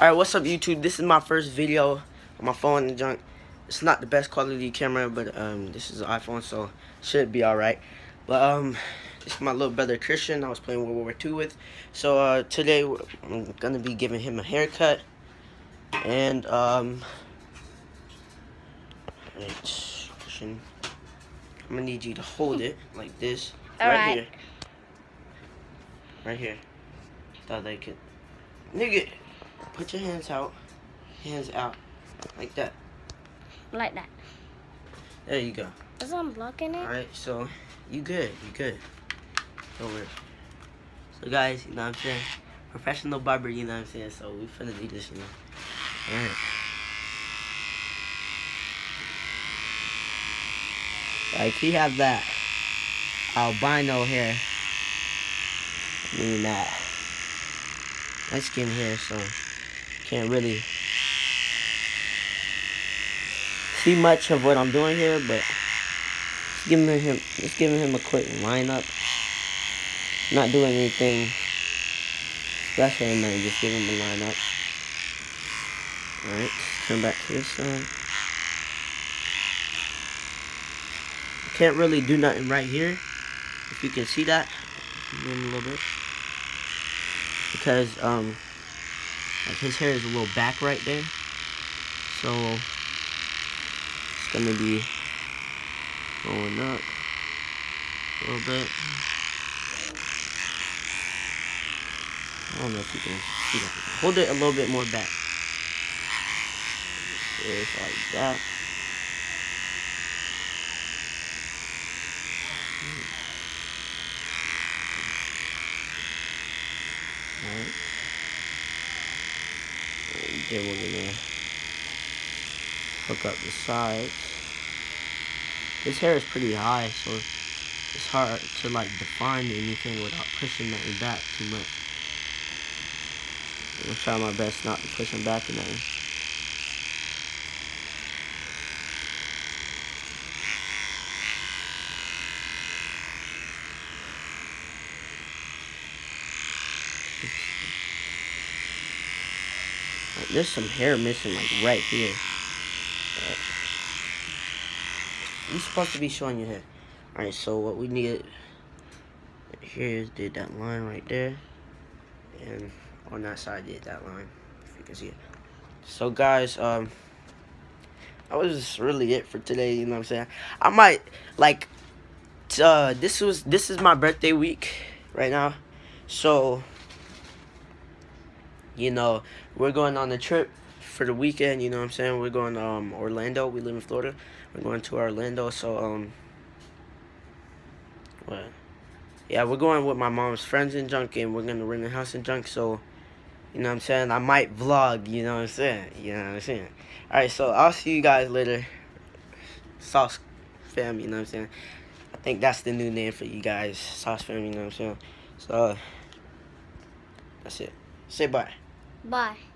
Alright, what's up YouTube? This is my first video on my phone and junk. It's not the best quality camera, but um, this is an iPhone, so should be alright. But um, this is my little brother Christian I was playing World War II with. So uh, today I'm gonna be giving him a haircut. And um, right, Christian, I'm gonna need you to hold it like this. All right, right. here. Right here. Thought they could. Nigga, put your hands out. Hands out. Like that. Like that. There you go. Is I'm blocking it? Alright, so you good. You good. Don't worry. So guys, you know what I'm saying? Professional barber, you know what I'm saying? So we finna do this, you know. Alright. Like he have that albino hair. I mean that light skin hair, so can't really see much of what I'm doing here, but just giving him just giving him a quick lineup. Not doing anything special and just giving him a lineup. Alright, turn back to this side. Can't really do nothing right here. If you can see that. A little bit. Because um like his hair is a little back right there. So it's gonna be going up a little bit. I don't know if you can see that. Hold it a little bit more back. Just like that. Alright. Then we're gonna hook up the sides. His hair is pretty high, so it's hard to like define anything without pushing nothing back too much. I'm gonna try my best not to push him back or nothing. There's some hair missing like right here. Alright. You're supposed to be showing your hair. Alright, so what we need here is did that line right there. And on that side did that line. If you can see it. So guys, um that was really it for today, you know what I'm saying? I might like uh this was this is my birthday week right now. So you know, we're going on a trip for the weekend, you know what I'm saying? We're going um Orlando. We live in Florida. We're going to Orlando, so um what? Yeah, we're going with my mom's friends in junk and we're gonna rent a house in junk, so you know what I'm saying? I might vlog, you know what I'm saying? You know what I'm saying? Alright, so I'll see you guys later. Sauce fam, you know what I'm saying? I think that's the new name for you guys. Sauce fam, you know what I'm saying? So that's it. Say bye. Bye.